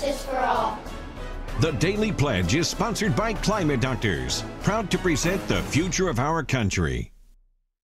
justice for all. The Daily Pledge is sponsored by Climate Doctors, proud to present the future of our country.